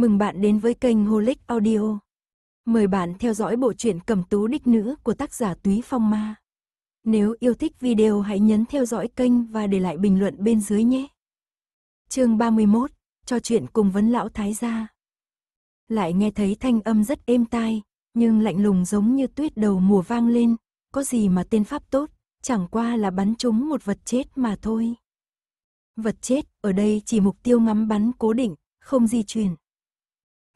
Mừng bạn đến với kênh Holic Audio. Mời bạn theo dõi bộ truyện Cẩm tú đích nữ của tác giả Túy Phong Ma. Nếu yêu thích video hãy nhấn theo dõi kênh và để lại bình luận bên dưới nhé. chương 31, cho chuyện cùng vấn lão thái gia. Lại nghe thấy thanh âm rất êm tai, nhưng lạnh lùng giống như tuyết đầu mùa vang lên, có gì mà tên pháp tốt, chẳng qua là bắn trúng một vật chết mà thôi. Vật chết ở đây chỉ mục tiêu ngắm bắn cố định, không di chuyển.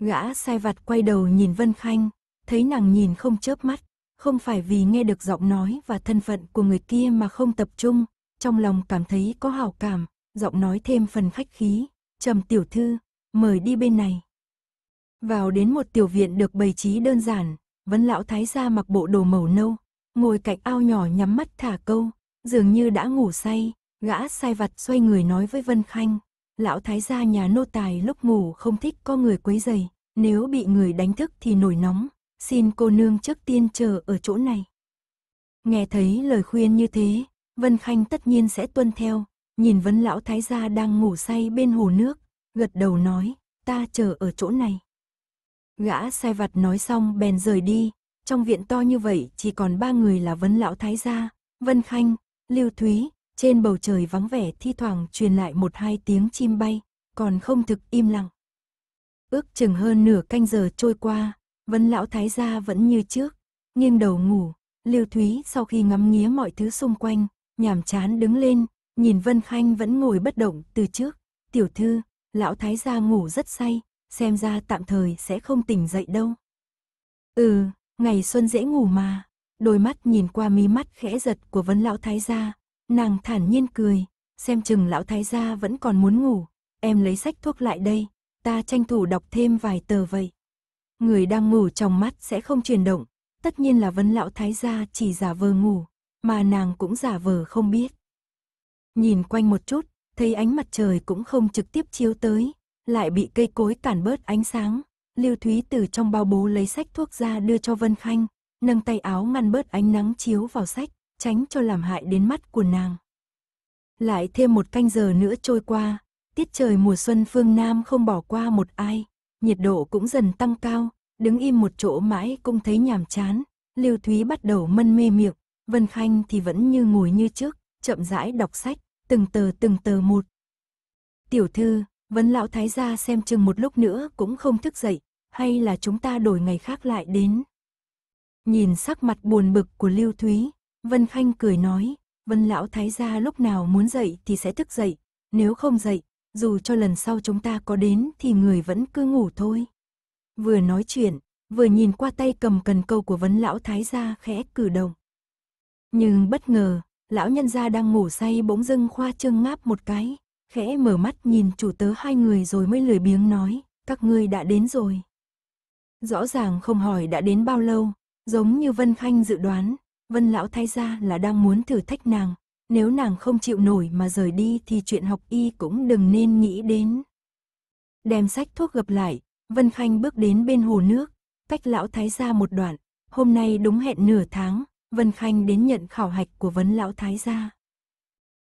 Gã sai vặt quay đầu nhìn Vân Khanh, thấy nàng nhìn không chớp mắt, không phải vì nghe được giọng nói và thân phận của người kia mà không tập trung, trong lòng cảm thấy có hảo cảm, giọng nói thêm phần khách khí, trầm tiểu thư, mời đi bên này. Vào đến một tiểu viện được bày trí đơn giản, vấn lão thái gia mặc bộ đồ màu nâu, ngồi cạnh ao nhỏ nhắm mắt thả câu, dường như đã ngủ say, gã sai vặt xoay người nói với Vân Khanh, lão thái gia nhà nô tài lúc ngủ không thích có người quấy rầy, nếu bị người đánh thức thì nổi nóng, xin cô nương trước tiên chờ ở chỗ này. Nghe thấy lời khuyên như thế, Vân Khanh tất nhiên sẽ tuân theo, nhìn vấn lão thái gia đang ngủ say bên hồ nước, gật đầu nói, ta chờ ở chỗ này. Gã sai vặt nói xong bèn rời đi, trong viện to như vậy chỉ còn ba người là vấn lão thái gia, Vân Khanh, Lưu Thúy, trên bầu trời vắng vẻ thi thoảng truyền lại một hai tiếng chim bay, còn không thực im lặng. Ước chừng hơn nửa canh giờ trôi qua, vân lão thái gia vẫn như trước, nghiêng đầu ngủ, Lưu Thúy sau khi ngắm nghía mọi thứ xung quanh, nhàm chán đứng lên, nhìn Vân Khanh vẫn ngồi bất động từ trước, tiểu thư, lão thái gia ngủ rất say, xem ra tạm thời sẽ không tỉnh dậy đâu. Ừ, ngày xuân dễ ngủ mà, đôi mắt nhìn qua mí mắt khẽ giật của vân lão thái gia, nàng thản nhiên cười, xem chừng lão thái gia vẫn còn muốn ngủ, em lấy sách thuốc lại đây, ta tranh thủ đọc thêm vài tờ vậy. Người đang ngủ trong mắt sẽ không chuyển động, tất nhiên là vấn lão thái gia chỉ giả vờ ngủ, mà nàng cũng giả vờ không biết. Nhìn quanh một chút, thấy ánh mặt trời cũng không trực tiếp chiếu tới, lại bị cây cối cản bớt ánh sáng. Lưu Thúy từ trong bao bố lấy sách thuốc ra đưa cho Vân Khanh, nâng tay áo ngăn bớt ánh nắng chiếu vào sách, tránh cho làm hại đến mắt của nàng. Lại thêm một canh giờ nữa trôi qua, tiết trời mùa xuân phương Nam không bỏ qua một ai, nhiệt độ cũng dần tăng cao, đứng im một chỗ mãi cũng thấy nhàm chán, Lưu Thúy bắt đầu mân mê miệng, Vân Khanh thì vẫn như ngồi như trước, chậm rãi đọc sách, từng tờ từng tờ một. Tiểu thư, Vấn lão thái gia xem chừng một lúc nữa cũng không thức dậy, hay là chúng ta đổi ngày khác lại đến. Nhìn sắc mặt buồn bực của Lưu Thúy, Vân Khanh cười nói, Vân lão thái gia lúc nào muốn dậy thì sẽ thức dậy, nếu không dậy, dù cho lần sau chúng ta có đến thì người vẫn cứ ngủ thôi. Vừa nói chuyện, vừa nhìn qua tay cầm cần câu của vấn lão thái gia khẽ cử động. Nhưng bất ngờ, lão nhân gia đang ngủ say bỗng dưng khoa trương ngáp một cái, khẽ mở mắt nhìn chủ tớ hai người rồi mới lười biếng nói, các ngươi đã đến rồi. Rõ ràng không hỏi đã đến bao lâu, giống như Vân Khanh dự đoán, Vân Lão Thái Gia là đang muốn thử thách nàng, nếu nàng không chịu nổi mà rời đi thì chuyện học y cũng đừng nên nghĩ đến. Đem sách thuốc gập lại, Vân Khanh bước đến bên hồ nước, cách Lão Thái Gia một đoạn, hôm nay đúng hẹn nửa tháng, Vân Khanh đến nhận khảo hạch của Vấn Lão Thái Gia.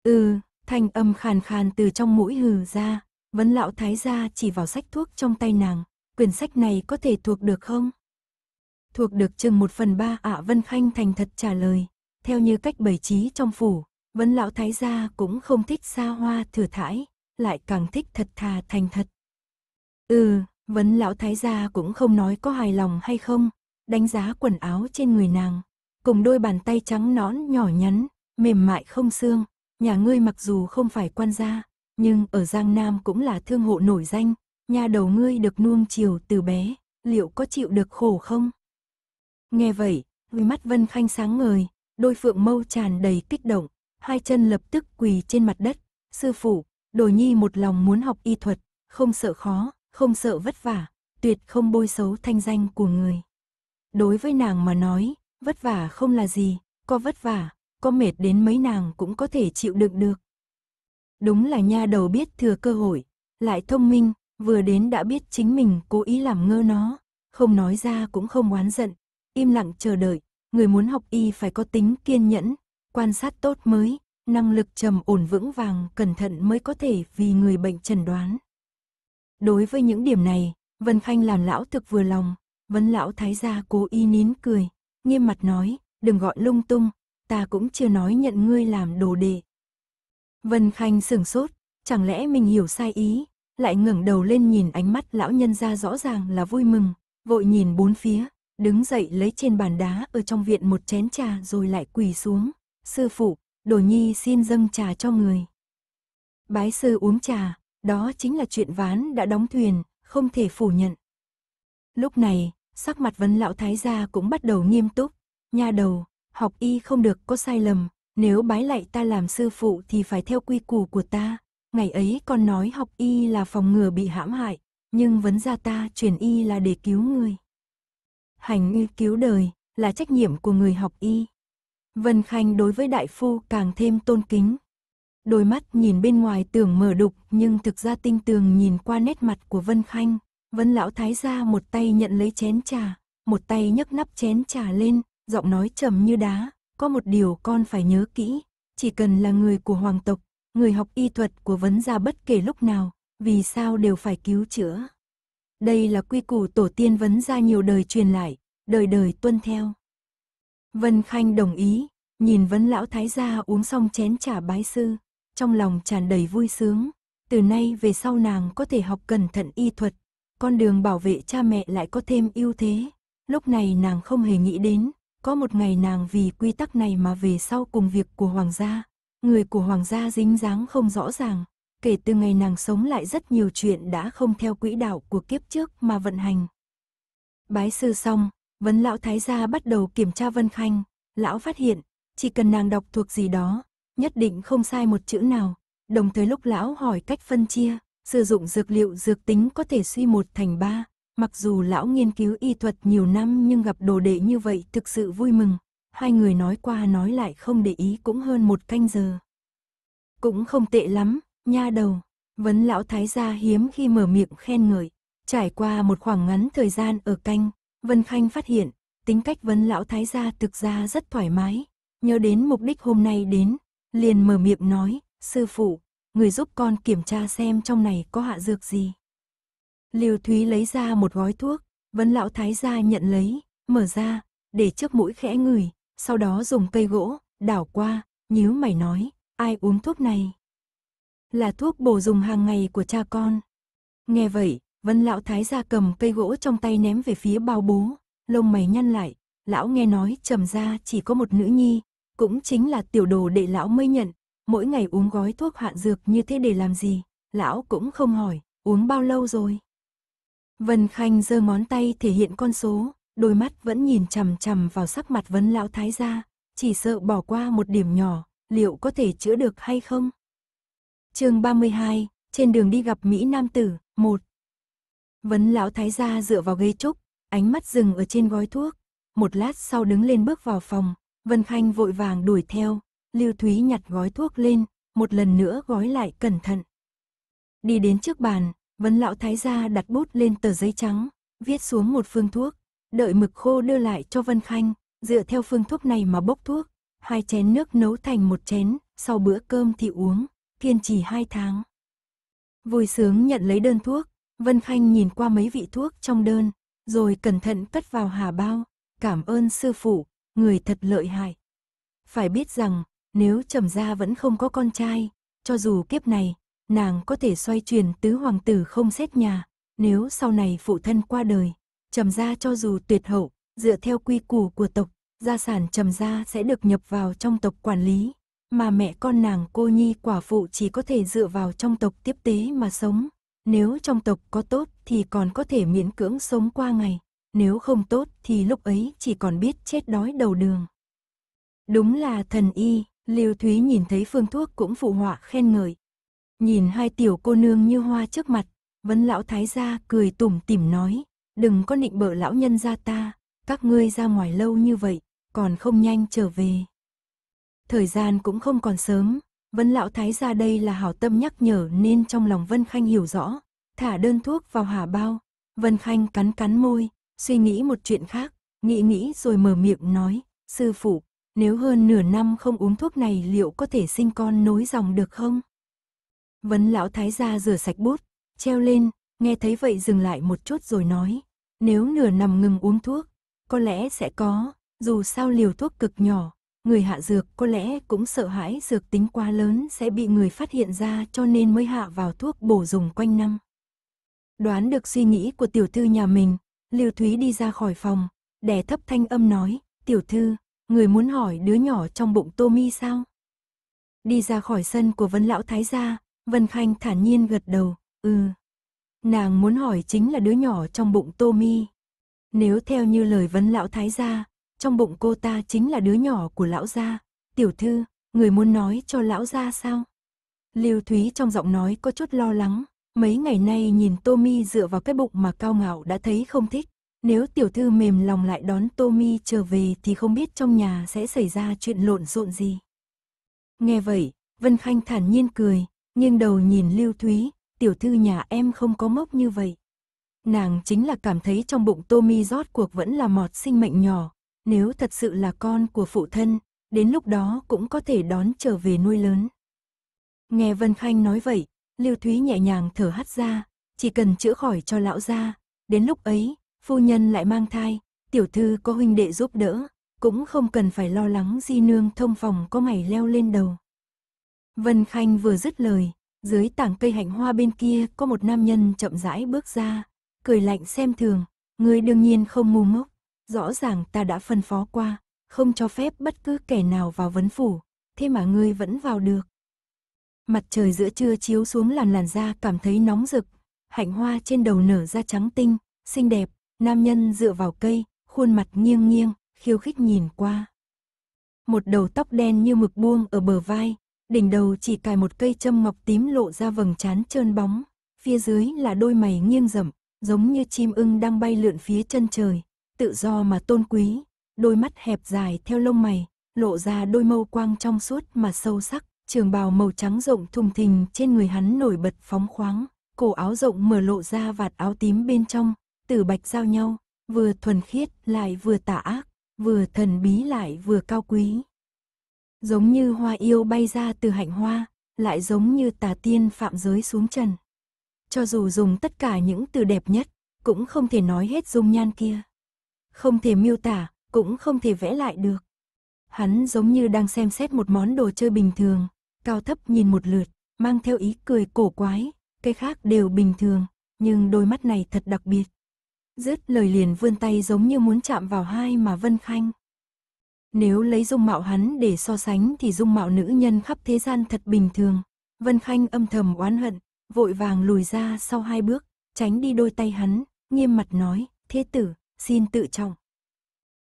Ừ, Thanh âm khàn khàn từ trong mũi hừ ra, vấn lão thái gia chỉ vào sách thuốc trong tay nàng, quyển sách này có thể thuộc được không? Thuộc được chừng một phần ba ạ Vân Khanh thành thật trả lời, theo như cách bày trí trong phủ, vấn lão thái gia cũng không thích xa hoa thừa thải, lại càng thích thật thà thành thật. Ừ, vấn lão thái gia cũng không nói có hài lòng hay không, đánh giá quần áo trên người nàng, cùng đôi bàn tay trắng nõn nhỏ nhắn, mềm mại không xương, Nhà ngươi mặc dù không phải quan gia, nhưng ở Giang Nam cũng là thương hộ nổi danh, nhà đầu ngươi được nuông chiều từ bé, liệu có chịu được khổ không? Nghe vậy, đôi mắt Vân Khanh sáng ngời, đôi phượng mâu tràn đầy kích động, hai chân lập tức quỳ trên mặt đất, sư phụ, đồ nhi một lòng muốn học y thuật, không sợ khó, không sợ vất vả, tuyệt không bôi xấu thanh danh của người. Đối với nàng mà nói, vất vả không là gì, có vất vả, có mệt đến mấy nàng cũng có thể chịu đựng được. Đúng là nha đầu biết thừa cơ hội, lại thông minh, vừa đến đã biết chính mình cố ý làm ngơ nó, không nói ra cũng không oán giận, im lặng chờ đợi, người muốn học y phải có tính kiên nhẫn, quan sát tốt mới, năng lực trầm ổn vững vàng, cẩn thận mới có thể vì người bệnh chẩn đoán. Đối với những điểm này, Vân Khanh làm lão thực vừa lòng, vấn lão thái gia cố ý nín cười, nghiêm mặt nói, đừng gọi lung tung, ta cũng chưa nói nhận ngươi làm đồ đệ. Vân Khanh sửng sốt, chẳng lẽ mình hiểu sai ý, lại ngẩng đầu lên nhìn ánh mắt lão nhân ra rõ ràng là vui mừng, vội nhìn bốn phía, đứng dậy lấy trên bàn đá ở trong viện một chén trà rồi lại quỳ xuống, sư phụ, đồ nhi xin dâng trà cho người. Bái sư uống trà, đó chính là chuyện ván đã đóng thuyền, không thể phủ nhận. Lúc này, sắc mặt vấn lão thái gia cũng bắt đầu nghiêm túc, nha đầu, học y không được có sai lầm, nếu bái lại ta làm sư phụ thì phải theo quy củ của ta. Ngày ấy con nói học y là phòng ngừa bị hãm hại, nhưng vấn ra ta truyền y là để cứu người. Hành y cứu đời là trách nhiệm của người học y. Vân Khanh đối với đại phu càng thêm tôn kính. Đôi mắt nhìn bên ngoài tưởng mở đục nhưng thực ra tinh tường nhìn qua nét mặt của Vân Khanh. Vân lão thái gia một tay nhận lấy chén trà, một tay nhấc nắp chén trà lên, giọng nói trầm như đá, có một điều con phải nhớ kỹ, chỉ cần là người của hoàng tộc, người học y thuật của vấn gia bất kể lúc nào, vì sao đều phải cứu chữa. Đây là quy củ tổ tiên vấn gia nhiều đời truyền lại, đời đời tuân theo. Vân Khanh đồng ý, nhìn vấn lão thái gia uống xong chén trà bái sư, trong lòng tràn đầy vui sướng. Từ nay về sau nàng có thể học cẩn thận y thuật, con đường bảo vệ cha mẹ lại có thêm ưu thế. Lúc này nàng không hề nghĩ đến, có một ngày nàng vì quy tắc này mà về sau cùng việc của hoàng gia. Người của hoàng gia dính dáng không rõ ràng, kể từ ngày nàng sống lại rất nhiều chuyện đã không theo quỹ đạo của kiếp trước mà vận hành. Bái sư xong, vấn lão thái gia bắt đầu kiểm tra Vân Khanh, lão phát hiện, chỉ cần nàng đọc thuộc gì đó, nhất định không sai một chữ nào, đồng thời lúc lão hỏi cách phân chia, sử dụng dược liệu dược tính có thể suy một thành ba, mặc dù lão nghiên cứu y thuật nhiều năm nhưng gặp đồ đệ như vậy thực sự vui mừng, hai người nói qua nói lại không để ý cũng hơn một canh giờ. Cũng không tệ lắm, nha đầu, vấn lão thái gia hiếm khi mở miệng khen ngợi, trải qua một khoảng ngắn thời gian ở canh, Vân Khanh phát hiện, tính cách Vân lão thái gia thực ra rất thoải mái, nhớ đến mục đích hôm nay đến, liền mở miệng nói, sư phụ, người giúp con kiểm tra xem trong này có hạ dược gì. Liêu Thúy lấy ra một gói thuốc, Vân lão thái gia nhận lấy, mở ra, để trước mũi khẽ ngửi, sau đó dùng cây gỗ, đảo qua, nhíu mày nói, ai uống thuốc này? Là thuốc bổ dùng hàng ngày của cha con. Nghe vậy, Vân lão thái gia cầm cây gỗ trong tay ném về phía bao bố, lông mày nhăn lại, lão nghe nói trầm ra chỉ có một nữ nhi, cũng chính là tiểu đồ đệ lão mới nhận, mỗi ngày uống gói thuốc hạn dược như thế để làm gì, lão cũng không hỏi, uống bao lâu rồi. Vân Khanh giơ ngón tay thể hiện con số, đôi mắt vẫn nhìn chằm chằm vào sắc mặt vấn lão thái gia, chỉ sợ bỏ qua một điểm nhỏ, liệu có thể chữa được hay không? chương 32, trên đường đi gặp Mỹ Nam Tử, 1 Vấn lão thái gia dựa vào ghế trúc, ánh mắt dừng ở trên gói thuốc, một lát sau đứng lên bước vào phòng, Vân Khanh vội vàng đuổi theo, Lưu Thúy nhặt gói thuốc lên, một lần nữa gói lại cẩn thận. Đi đến trước bàn, Vân lão thái gia đặt bút lên tờ giấy trắng, viết xuống một phương thuốc, đợi mực khô đưa lại cho Vân Khanh, dựa theo phương thuốc này mà bốc thuốc, hai chén nước nấu thành một chén, sau bữa cơm thì uống, kiên trì hai tháng. Vui sướng nhận lấy đơn thuốc, Vân Khanh nhìn qua mấy vị thuốc trong đơn, rồi cẩn thận cất vào hà bao, cảm ơn sư phụ, người thật lợi hại. Phải biết rằng, nếu trầm gia vẫn không có con trai, cho dù kiếp này, nàng có thể xoay chuyển tứ hoàng tử không xét nhà, nếu sau này phụ thân qua đời, trầm gia cho dù tuyệt hậu, dựa theo quy củ của tộc, gia sản trầm gia sẽ được nhập vào trong tộc quản lý, mà mẹ con nàng cô nhi quả phụ chỉ có thể dựa vào trong tộc tiếp tế mà sống. Nếu trong tộc có tốt thì còn có thể miễn cưỡng sống qua ngày, nếu không tốt thì lúc ấy chỉ còn biết chết đói đầu đường. Đúng là thần y, Liêu Thúy nhìn thấy phương thuốc cũng phụ họa khen ngợi. Nhìn hai tiểu cô nương như hoa trước mặt, vấn lão thái gia cười tủm tỉm nói, đừng có nịnh bợ lão nhân gia ta, các ngươi ra ngoài lâu như vậy, còn không nhanh trở về. Thời gian cũng không còn sớm, Vân lão thái gia đây là hảo tâm nhắc nhở nên trong lòng Vân Khanh hiểu rõ, thả đơn thuốc vào hà bao. Vân Khanh cắn cắn môi, suy nghĩ một chuyện khác, nghĩ nghĩ rồi mở miệng nói, sư phụ, nếu hơn nửa năm không uống thuốc này liệu có thể sinh con nối dòng được không? Vấn lão thái gia rửa sạch bút, treo lên, Nghe thấy vậy dừng lại một chút rồi nói, nếu nửa năm ngừng uống thuốc, có lẽ sẽ có, dù sao liều thuốc cực nhỏ, người hạ dược có lẽ cũng sợ hãi dược tính quá lớn sẽ bị người phát hiện ra cho nên mới hạ vào thuốc bổ dùng quanh năm. Đoán được suy nghĩ của tiểu thư nhà mình, Lưu Thúy đi ra khỏi phòng, đè thấp thanh âm nói, tiểu thư, người muốn hỏi đứa nhỏ trong bụng Tô Mi sao? Đi ra khỏi sân của Vân Lão Thái gia, Vân Khanh thản nhiên gật đầu, ừ. Nàng muốn hỏi chính là đứa nhỏ trong bụng Tô Mi. Nếu theo như lời Vân Lão Thái gia, trong bụng cô ta chính là đứa nhỏ của lão gia. Tiểu thư, người muốn nói cho lão gia sao? Lưu Thúy trong giọng nói có chút lo lắng, mấy ngày nay nhìn Tommy dựa vào cái bụng mà cao ngạo đã thấy không thích. Nếu tiểu thư mềm lòng lại đón Tommy trở về thì không biết trong nhà sẽ xảy ra chuyện lộn xộn gì. Nghe vậy, Vân Khanh thản nhiên cười, nhưng đầu nhìn Lưu Thúy, tiểu thư nhà em không có mốc như vậy. Nàng chính là cảm thấy trong bụng Tommy rót cuộc vẫn là mọt sinh mệnh nhỏ, nếu thật sự là con của phụ thân, đến lúc đó cũng có thể đón trở về nuôi lớn. Nghe Vân Khanh nói vậy, Lưu Thúy nhẹ nhàng thở hắt ra, chỉ cần chữa khỏi cho lão gia, đến lúc ấy, phu nhân lại mang thai, tiểu thư có huynh đệ giúp đỡ, cũng không cần phải lo lắng di nương thông phòng có mày leo lên đầu. Vân Khanh vừa dứt lời, dưới tảng cây hạnh hoa bên kia có một nam nhân chậm rãi bước ra, cười lạnh xem thường, người đương nhiên không ngu ngốc, rõ ràng ta đã phân phó qua, không cho phép bất cứ kẻ nào vào vấn phủ, thế mà ngươi vẫn vào được. Mặt trời giữa trưa chiếu xuống làn làn da cảm thấy nóng rực, hạnh hoa trên đầu nở ra trắng tinh, xinh đẹp, nam nhân dựa vào cây, khuôn mặt nghiêng nghiêng, khiêu khích nhìn qua. Một đầu tóc đen như mực buông ở bờ vai, đỉnh đầu chỉ cài một cây châm ngọc tím lộ ra vầng trán trơn bóng, phía dưới là đôi mày nghiêng rậm, giống như chim ưng đang bay lượn phía chân trời, tự do mà tôn quý, đôi mắt hẹp dài theo lông mày, lộ ra đôi mâu quang trong suốt mà sâu sắc, trường bào màu trắng rộng thùng thình trên người hắn nổi bật phóng khoáng, cổ áo rộng mở lộ ra vạt áo tím bên trong, tử bạch giao nhau, vừa thuần khiết lại vừa tà ác, vừa thần bí lại vừa cao quý. Giống như hoa yêu bay ra từ hạnh hoa, lại giống như tà tiên phạm giới xuống trần. Cho dù dùng tất cả những từ đẹp nhất, cũng không thể nói hết dung nhan kia. Không thể miêu tả, cũng không thể vẽ lại được. Hắn giống như đang xem xét một món đồ chơi bình thường, cao thấp nhìn một lượt, mang theo ý cười cổ quái, cái khác đều bình thường, nhưng đôi mắt này thật đặc biệt. Dứt lời liền vươn tay giống như muốn chạm vào hai mà Vân Khanh. Nếu lấy dung mạo hắn để so sánh thì dung mạo nữ nhân khắp thế gian thật bình thường. Vân Khanh âm thầm oán hận, vội vàng lùi ra sau hai bước, tránh đi đôi tay hắn, nghiêm mặt nói, thế tử, xin tự trọng.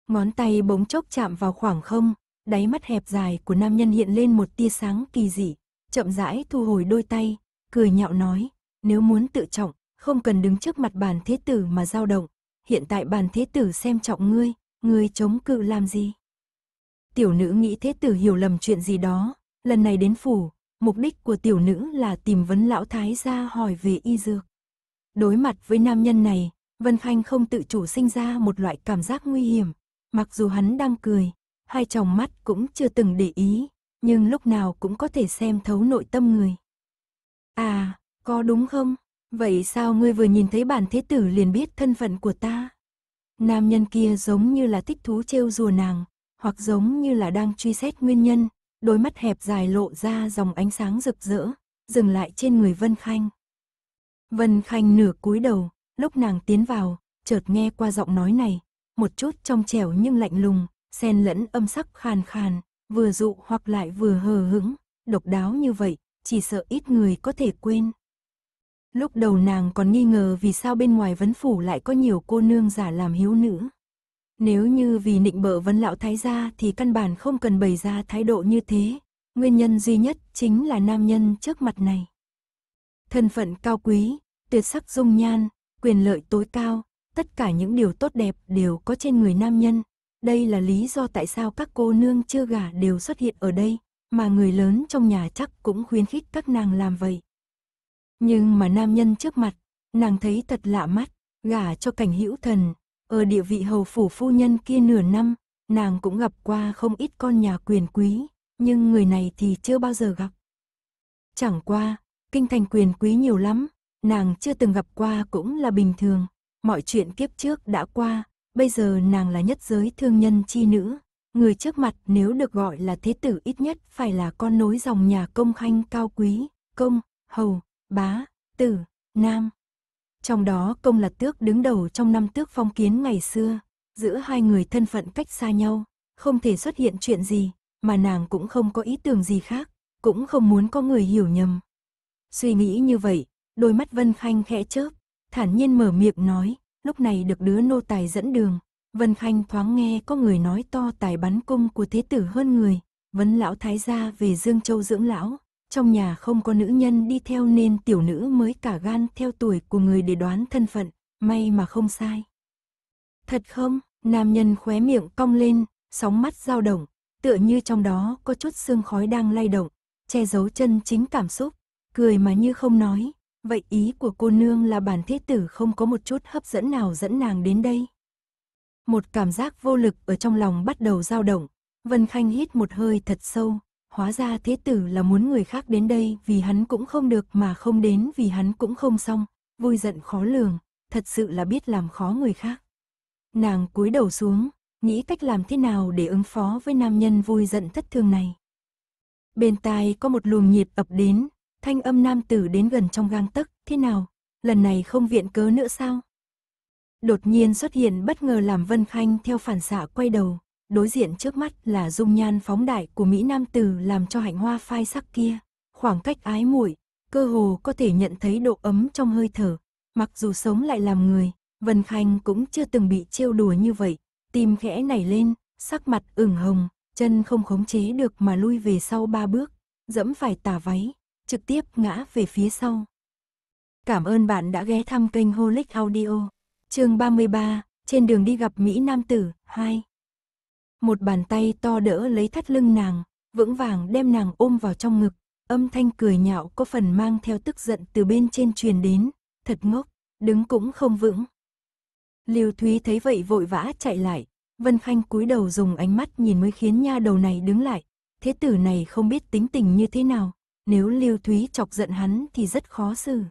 Ngón tay bỗng chốc chạm vào khoảng không, đáy mắt hẹp dài của nam nhân hiện lên một tia sáng kỳ dị, chậm rãi thu hồi đôi tay, cười nhạo nói, nếu muốn tự trọng, không cần đứng trước mặt bàn thế tử mà dao động, hiện tại bàn thế tử xem trọng ngươi, ngươi chống cự làm gì? Tiểu nữ nghĩ thế tử hiểu lầm chuyện gì đó, lần này đến phủ, mục đích của tiểu nữ là tìm vấn lão thái gia hỏi về y dược. Đối mặt với nam nhân này, Vân Khanh không tự chủ sinh ra một loại cảm giác nguy hiểm, mặc dù hắn đang cười, hai tròng mắt cũng chưa từng để ý, nhưng lúc nào cũng có thể xem thấu nội tâm người. À, có đúng không? Vậy sao ngươi vừa nhìn thấy bản thế tử liền biết thân phận của ta? Nam nhân kia giống như là thích thú trêu rùa nàng, hoặc giống như là đang truy xét nguyên nhân, đôi mắt hẹp dài lộ ra dòng ánh sáng rực rỡ, dừng lại trên người Vân Khanh. Vân Khanh nửa cúi đầu, lúc nàng tiến vào, chợt nghe qua giọng nói này, một chút trong trẻo nhưng lạnh lùng, xen lẫn âm sắc khàn khàn, vừa dụ hoặc lại vừa hờ hững, độc đáo như vậy, chỉ sợ ít người có thể quên. Lúc đầu nàng còn nghi ngờ vì sao bên ngoài vấn phủ lại có nhiều cô nương giả làm hiếu nữ. Nếu như vì nịnh bợ vấn lão thái gia thì căn bản không cần bày ra thái độ như thế, nguyên nhân duy nhất chính là nam nhân trước mặt này. Thân phận cao quý, tuyệt sắc dung nhan, quyền lợi tối cao, tất cả những điều tốt đẹp đều có trên người nam nhân. Đây là lý do tại sao các cô nương chưa gả đều xuất hiện ở đây, mà người lớn trong nhà chắc cũng khuyến khích các nàng làm vậy. Nhưng mà nam nhân trước mặt, nàng thấy thật lạ mắt, gả cho cảnh hữu thần, ở địa vị hầu phủ phu nhân kia nửa năm, nàng cũng gặp qua không ít con nhà quyền quý, nhưng người này thì chưa bao giờ gặp. Chẳng qua, kinh thành quyền quý nhiều lắm, nàng chưa từng gặp qua cũng là bình thường, mọi chuyện kiếp trước đã qua, bây giờ nàng là nhất giới thương nhân chi nữ, người trước mặt nếu được gọi là thế tử ít nhất phải là con nối dòng nhà công khanh cao quý, công, hầu, bá, tử, nam. Trong đó công là tước đứng đầu trong năm tước phong kiến ngày xưa, giữa hai người thân phận cách xa nhau, không thể xuất hiện chuyện gì, mà nàng cũng không có ý tưởng gì khác, cũng không muốn có người hiểu nhầm. Suy nghĩ như vậy, đôi mắt Vân Khanh khẽ chớp, thản nhiên mở miệng nói, lúc này được đứa nô tài dẫn đường. Vân Khanh thoáng nghe có người nói to tài bắn cung của thế tử hơn người, vấn lão thái gia về Dương Châu dưỡng lão, trong nhà không có nữ nhân đi theo nên tiểu nữ mới cả gan theo tuổi của người để đoán thân phận, may mà không sai. Thật không, nam nhân khóe miệng cong lên, sóng mắt dao động, tựa như trong đó có chút xương khói đang lay động, che giấu chân chính cảm xúc, cười mà như không nói, vậy ý của cô nương là bản thế tử không có một chút hấp dẫn nào dẫn nàng đến đây. Một cảm giác vô lực ở trong lòng bắt đầu dao động, Vân Khanh hít một hơi thật sâu, hóa ra thế tử là muốn người khác đến đây vì hắn cũng không được mà không đến vì hắn cũng không xong, vui giận khó lường, thật sự là biết làm khó người khác. Nàng cúi đầu xuống, nghĩ cách làm thế nào để ứng phó với nam nhân vui giận thất thường này. Bên tai có một luồng nhiệt ập đến, thanh âm nam tử đến gần trong gang tấc, thế nào, lần này không viện cớ nữa sao? Đột nhiên xuất hiện bất ngờ làm Vân Khanh theo phản xạ quay đầu, đối diện trước mắt là dung nhan phóng đại của Mỹ Nam Tử làm cho hạnh hoa phai sắc kia, khoảng cách ái muội cơ hồ có thể nhận thấy độ ấm trong hơi thở, mặc dù sống lại làm người, Vân Khanh cũng chưa từng bị trêu đùa như vậy, tim khẽ nảy lên, sắc mặt ửng hồng, chân không khống chế được mà lui về sau ba bước, dẫm phải tà váy, trực tiếp ngã về phía sau. Cảm ơn bạn đã ghé thăm kênh Holic Audio. chương 33, trên đường đi gặp Mỹ Nam Tử, 2. Một bàn tay to đỡ lấy thắt lưng nàng, vững vàng đem nàng ôm vào trong ngực, âm thanh cười nhạo có phần mang theo tức giận từ bên trên truyền đến, thật ngốc, đứng cũng không vững. Liêu Thúy thấy vậy vội vã chạy lại, Vân Khanh cúi đầu dùng ánh mắt nhìn mới khiến nha đầu này đứng lại, thế tử này không biết tính tình như thế nào, nếu Lưu Thúy chọc giận hắn thì rất khó xử.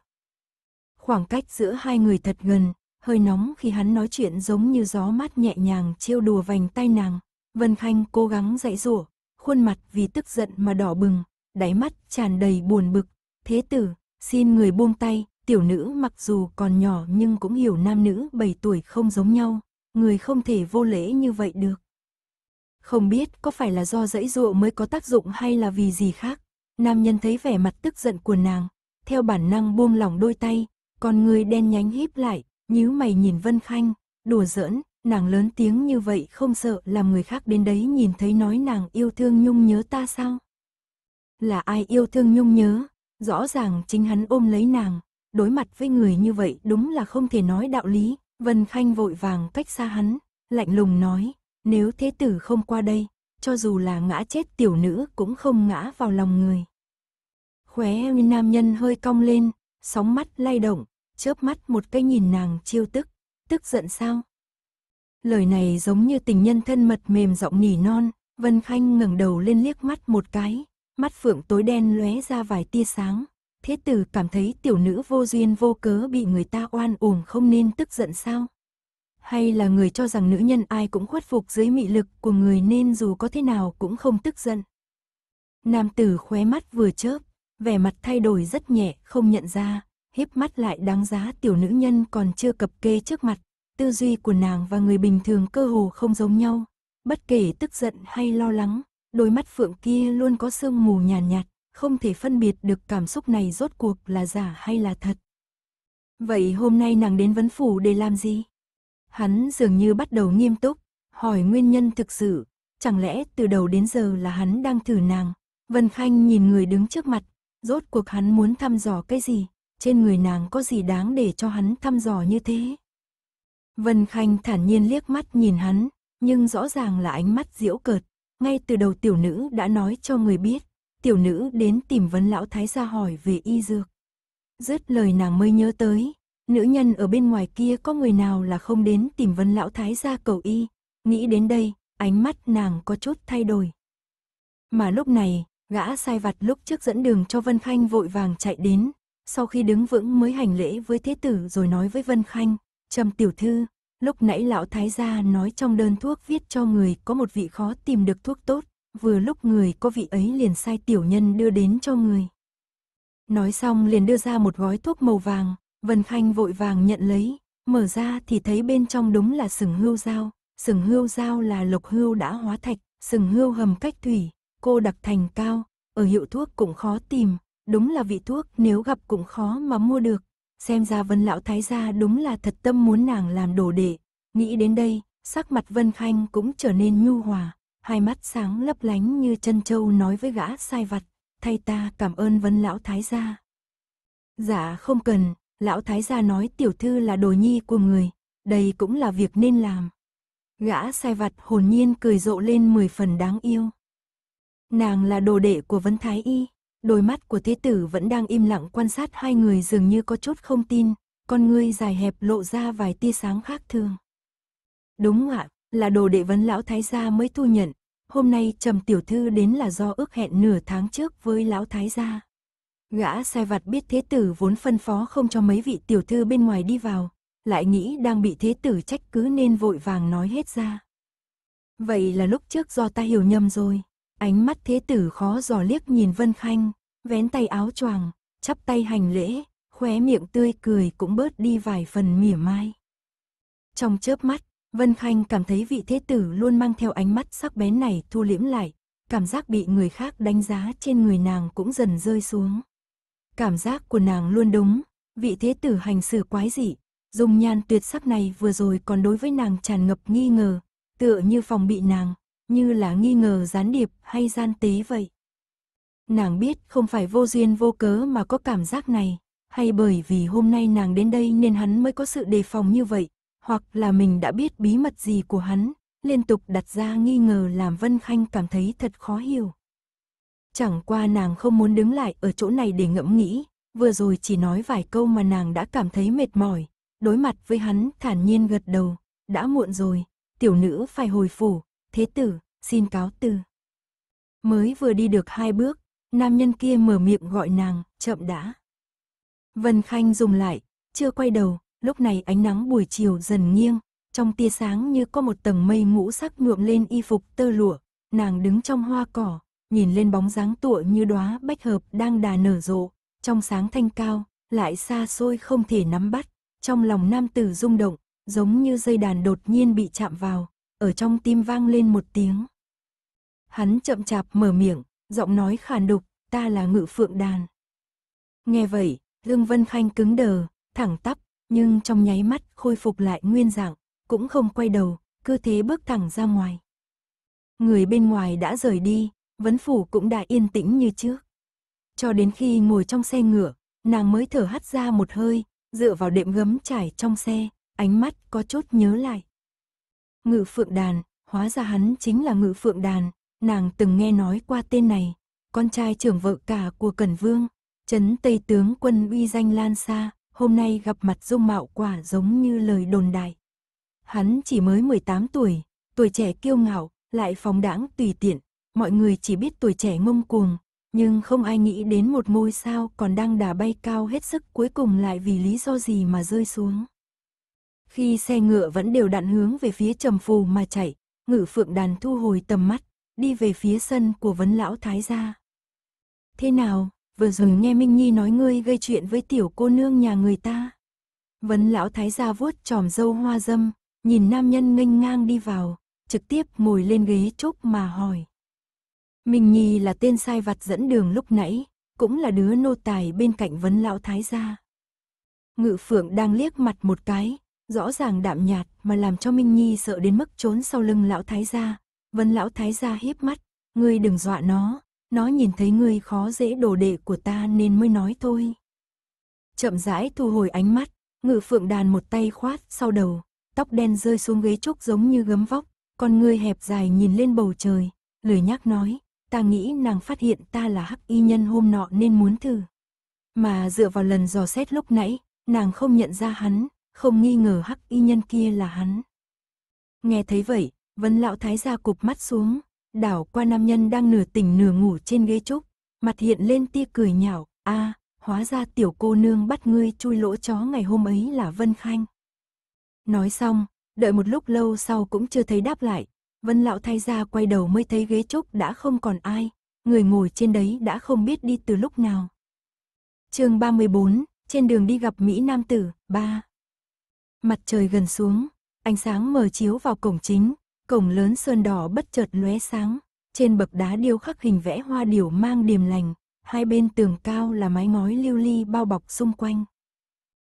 Khoảng cách giữa hai người thật gần, hơi nóng khi hắn nói chuyện giống như gió mát nhẹ nhàng chiêu đùa vành tay nàng. Vân Khanh cố gắng dạy dỗ, khuôn mặt vì tức giận mà đỏ bừng, đáy mắt tràn đầy buồn bực. Thế tử, xin người buông tay, tiểu nữ mặc dù còn nhỏ nhưng cũng hiểu nam nữ 7 tuổi không giống nhau, người không thể vô lễ như vậy được. Không biết có phải là do dãy dụa mới có tác dụng hay là vì gì khác. Nam nhân thấy vẻ mặt tức giận của nàng, theo bản năng buông lỏng đôi tay, còn người đen nhánh híp lại, nhíu mày nhìn Vân Khanh, đùa giỡn, nàng lớn tiếng như vậy không sợ làm người khác đến đấy nhìn thấy nói nàng yêu thương nhung nhớ ta sao? Là ai yêu thương nhung nhớ? Rõ ràng chính hắn ôm lấy nàng, đối mặt với người như vậy đúng là không thể nói đạo lý. Vân Khanh vội vàng cách xa hắn, lạnh lùng nói, nếu thế tử không qua đây, cho dù là ngã chết tiểu nữ cũng không ngã vào lòng người. Khóe nam nhân hơi cong lên, sóng mắt lay động, chớp mắt một cái nhìn nàng chiêu tức, tức giận sao? Lời này giống như tình nhân thân mật mềm giọng nỉ non, Vân Khanh ngẩng đầu lên liếc mắt một cái, mắt phượng tối đen lóe ra vài tia sáng. Thế tử cảm thấy tiểu nữ vô duyên vô cớ bị người ta oan uổng không nên tức giận sao? Hay là người cho rằng nữ nhân ai cũng khuất phục dưới mị lực của người nên dù có thế nào cũng không tức giận. Nam tử khóe mắt vừa chớp, vẻ mặt thay đổi rất nhẹ, không nhận ra, híp mắt lại đáng giá tiểu nữ nhân còn chưa cập kê trước mặt. Tư duy của nàng và người bình thường cơ hồ không giống nhau, bất kể tức giận hay lo lắng, đôi mắt phượng kia luôn có sương mù nhàn nhạt, nhạt, không thể phân biệt được cảm xúc này rốt cuộc là giả hay là thật. Vậy hôm nay nàng đến vấn phủ để làm gì? Hắn dường như bắt đầu nghiêm túc, hỏi nguyên nhân thực sự, chẳng lẽ từ đầu đến giờ là hắn đang thử nàng? Vân Khanh nhìn người đứng trước mặt, rốt cuộc hắn muốn thăm dò cái gì? Trên người nàng có gì đáng để cho hắn thăm dò như thế? Vân Khanh thản nhiên liếc mắt nhìn hắn, nhưng rõ ràng là ánh mắt diễu cợt. Ngay từ đầu tiểu nữ đã nói cho người biết, tiểu nữ đến tìm vấn lão thái gia hỏi về y dược. Dứt lời nàng mới nhớ tới, nữ nhân ở bên ngoài kia có người nào là không đến tìm vấn lão thái gia cầu y. Nghĩ đến đây, ánh mắt nàng có chút thay đổi. Mà lúc này, gã sai vặt lúc trước dẫn đường cho Vân Khanh vội vàng chạy đến, sau khi đứng vững mới hành lễ với thế tử rồi nói với Vân Khanh, Trầm tiểu thư, lúc nãy lão thái gia nói trong đơn thuốc viết cho người có một vị khó tìm được thuốc tốt, vừa lúc người có vị ấy liền sai tiểu nhân đưa đến cho người. Nói xong liền đưa ra một gói thuốc màu vàng, Vân Khanh vội vàng nhận lấy, mở ra thì thấy bên trong đúng là sừng hươu dao, sừng hươu dao là lộc hươu đã hóa thạch, sừng hươu hầm cách thủy, cô đặc thành cao, ở hiệu thuốc cũng khó tìm, đúng là vị thuốc nếu gặp cũng khó mà mua được. Xem ra Vân lão thái gia đúng là thật tâm muốn nàng làm đồ đệ. Nghĩ đến đây, sắc mặt Vân Khanh cũng trở nên nhu hòa, hai mắt sáng lấp lánh như chân châu nói với gã sai vặt, thay ta cảm ơn Vân lão thái gia. Dạ không cần, lão thái gia nói tiểu thư là đồ nhi của người, đây cũng là việc nên làm. Gã sai vặt hồn nhiên cười rộ lên mười phần đáng yêu. Nàng là đồ đệ của Vân Thái Y, đôi mắt của thế tử vẫn đang im lặng quan sát hai người dường như có chút không tin, con ngươi dài hẹp lộ ra vài tia sáng khác thường. Đúng ạ, là đồ đệ vấn lão thái gia mới thu nhận, hôm nay trầm tiểu thư đến là do ước hẹn nửa tháng trước với lão thái gia. Gã sai vặt biết thế tử vốn phân phó không cho mấy vị tiểu thư bên ngoài đi vào, lại nghĩ đang bị thế tử trách cứ nên vội vàng nói hết ra. Vậy là lúc trước do ta hiểu nhầm rồi. Ánh mắt thế tử khó dò liếc nhìn Vân Khanh, vén tay áo choàng, chắp tay hành lễ, khóe miệng tươi cười cũng bớt đi vài phần mỉa mai. Trong chớp mắt, Vân Khanh cảm thấy vị thế tử luôn mang theo ánh mắt sắc bén này thu liễm lại, cảm giác bị người khác đánh giá trên người nàng cũng dần rơi xuống. Cảm giác của nàng luôn đúng, vị thế tử hành xử quái dị, dùng nhan tuyệt sắc này vừa rồi còn đối với nàng tràn ngập nghi ngờ, tựa như phòng bị nàng, như là nghi ngờ gián điệp hay gian tế vậy. Nàng biết không phải vô duyên vô cớ mà có cảm giác này, hay bởi vì hôm nay nàng đến đây nên hắn mới có sự đề phòng như vậy, hoặc là mình đã biết bí mật gì của hắn, liên tục đặt ra nghi ngờ làm Vân Khanh cảm thấy thật khó hiểu. Chẳng qua nàng không muốn đứng lại ở chỗ này để ngẫm nghĩ, vừa rồi chỉ nói vài câu mà nàng đã cảm thấy mệt mỏi, đối mặt với hắn thản nhiên gật đầu, đã muộn rồi, tiểu nữ phải hồi phủ, thế tử, xin cáo từ. Mới vừa đi được hai bước, nam nhân kia mở miệng gọi nàng, chậm đã. Vân Khanh dùng lại, chưa quay đầu, lúc này ánh nắng buổi chiều dần nghiêng, trong tia sáng như có một tầng mây ngũ sắc nhuộm lên y phục tơ lụa, nàng đứng trong hoa cỏ, nhìn lên bóng dáng tụa như đóa bách hợp đang đà nở rộ, trong sáng thanh cao, lại xa xôi không thể nắm bắt, trong lòng nam tử rung động, giống như dây đàn đột nhiên bị chạm vào, ở trong tim vang lên một tiếng. Hắn chậm chạp mở miệng, giọng nói khàn đục, ta là ngự phượng đàn. Nghe vậy, Lương Vân Khanh cứng đờ, thẳng tắp, nhưng trong nháy mắt khôi phục lại nguyên dạng, cũng không quay đầu, cứ thế bước thẳng ra ngoài. Người bên ngoài đã rời đi, vấn phủ cũng đã yên tĩnh như trước. Cho đến khi ngồi trong xe ngựa, nàng mới thở hắt ra một hơi, dựa vào đệm gấm trải trong xe, ánh mắt có chút nhớ lại. Ngự phượng đàn, hóa ra hắn chính là ngự phượng đàn, nàng từng nghe nói qua tên này, con trai trưởng vợ cả của Cẩn Vương, chấn Tây tướng quân uy danh lan xa, hôm nay gặp mặt dung mạo quả giống như lời đồn đại. Hắn chỉ mới 18 tuổi, tuổi trẻ kiêu ngạo, lại phóng đãng tùy tiện, mọi người chỉ biết tuổi trẻ ngông cuồng, nhưng không ai nghĩ đến một ngôi sao còn đang đà bay cao hết sức cuối cùng lại vì lý do gì mà rơi xuống. Khi xe ngựa vẫn đều đặn hướng về phía trầm phù mà chạy, ngự phượng đàn thu hồi tầm mắt, đi về phía sân của vấn lão thái gia. Thế nào, vừa rồi nghe Minh Nhi nói ngươi gây chuyện với tiểu cô nương nhà người ta. Vấn lão thái gia vuốt tròm dâu hoa dâm, nhìn nam nhân nghênh ngang đi vào, trực tiếp ngồi lên ghế chốc mà hỏi. Minh Nhi là tên sai vặt dẫn đường lúc nãy, cũng là đứa nô tài bên cạnh vấn lão thái gia. Ngự phượng đang liếc mặt một cái, rõ ràng đạm nhạt mà làm cho Minh Nhi sợ đến mức trốn sau lưng lão thái gia. Vân lão thái gia hiếp mắt, ngươi đừng dọa nó, nó nhìn thấy ngươi khó dễ đồ đệ của ta nên mới nói thôi. Chậm rãi thu hồi ánh mắt, ngự phượng đàn một tay khoát sau đầu, tóc đen rơi xuống ghế trúc giống như gấm vóc, con ngươi hẹp dài nhìn lên bầu trời, lười nhắc nói, ta nghĩ nàng phát hiện ta là hắc y nhân hôm nọ nên muốn thử. Mà dựa vào lần dò xét lúc nãy, nàng không nhận ra hắn, không nghi ngờ hắc y nhân kia là hắn. Nghe thấy vậy, vấn lão thái gia cụp mắt xuống, đảo qua nam nhân đang nửa tỉnh nửa ngủ trên ghế trúc, mặt hiện lên tia cười nhạo, a, hóa ra tiểu cô nương bắt ngươi chui lỗ chó ngày hôm ấy là Vân Khanh. Nói xong, đợi một lúc lâu sau cũng chưa thấy đáp lại, Vân lão thay ra quay đầu mới thấy ghế trúc đã không còn ai, người ngồi trên đấy đã không biết đi từ lúc nào. chương 34, trên đường đi gặp Mỹ Nam Tử, 3. Mặt trời gần xuống, ánh sáng mờ chiếu vào cổng chính, cổng lớn sơn đỏ bất chợt lóe sáng, trên bậc đá điêu khắc hình vẽ hoa điểu mang điềm lành, hai bên tường cao là mái ngói lưu ly bao bọc xung quanh.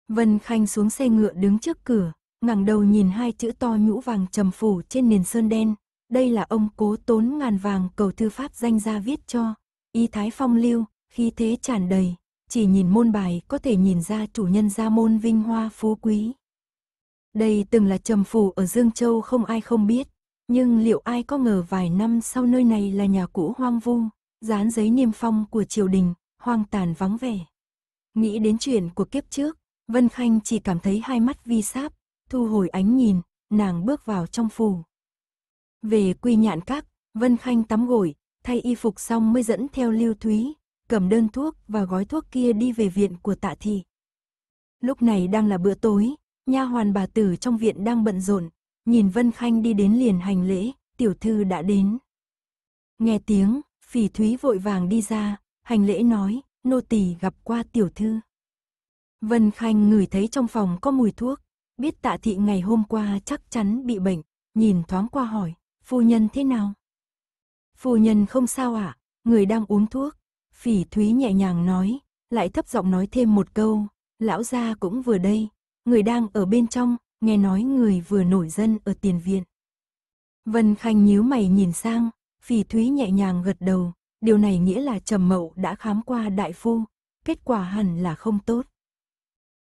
Vân Khanh xuống xe ngựa đứng trước cửa, ngẩng đầu nhìn hai chữ to nhũ vàng trầm phủ trên nền sơn đen, đây là ông cố tốn ngàn vàng cầu thư pháp danh gia viết cho, y thái phong lưu, khi thế tràn đầy, chỉ nhìn môn bài có thể nhìn ra chủ nhân gia môn vinh hoa phú quý. Đây từng là trầm phủ ở Dương Châu không ai không biết, nhưng liệu ai có ngờ vài năm sau nơi này là nhà cũ hoang vu, dán giấy niêm phong của triều đình, hoang tàn vắng vẻ. Nghĩ đến chuyện của kiếp trước, Vân Khanh chỉ cảm thấy hai mắt vi sáp, thu hồi ánh nhìn, nàng bước vào trong phủ. Về quy nhạn các, Vân Khanh tắm gội, thay y phục xong mới dẫn theo Lưu Thúy, cầm đơn thuốc và gói thuốc kia đi về viện của tạ thị. Lúc này đang là bữa tối, nha hoàn bà tử trong viện đang bận rộn, nhìn Vân Khanh đi đến liền hành lễ, tiểu thư đã đến. Nghe tiếng, phỉ thúy vội vàng đi ra, hành lễ nói, nô tỳ gặp qua tiểu thư. Vân Khanh ngửi thấy trong phòng có mùi thuốc, biết tạ thị ngày hôm qua chắc chắn bị bệnh, nhìn thoáng qua hỏi, phu nhân thế nào? Phu nhân không sao ạ, người đang uống thuốc. Phỉ Thúy nhẹ nhàng nói, lại thấp giọng nói thêm một câu, lão gia cũng vừa đây, người đang ở bên trong, nghe nói người vừa nổi dân ở tiền viện. Vân Khanh nhíu mày nhìn sang, Phỉ Thúy nhẹ nhàng gật đầu, điều này nghĩa là Trầm Mậu đã khám qua đại phu, kết quả hẳn là không tốt.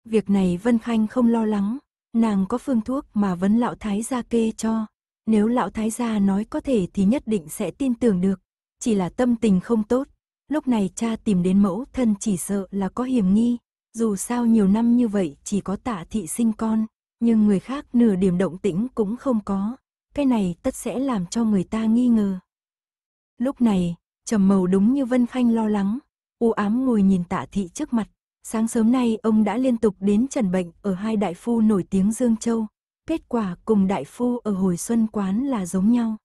Việc này Vân Khanh không lo lắng, nàng có phương thuốc mà vấn lão thái gia kê cho, nếu lão thái gia nói có thể thì nhất định sẽ tin tưởng được, chỉ là tâm tình không tốt, lúc này cha tìm đến mẫu thân chỉ sợ là có hiểm nghi, dù sao nhiều năm như vậy chỉ có tạ thị sinh con, nhưng người khác nửa điểm động tĩnh cũng không có, cái này tất sẽ làm cho người ta nghi ngờ. Lúc này, trầm màu đúng như Vân Khanh lo lắng, u ám ngồi nhìn tạ thị trước mặt, sáng sớm nay ông đã liên tục đến trần bệnh ở hai đại phu nổi tiếng Dương Châu, kết quả cùng đại phu ở hồi xuân quán là giống nhau.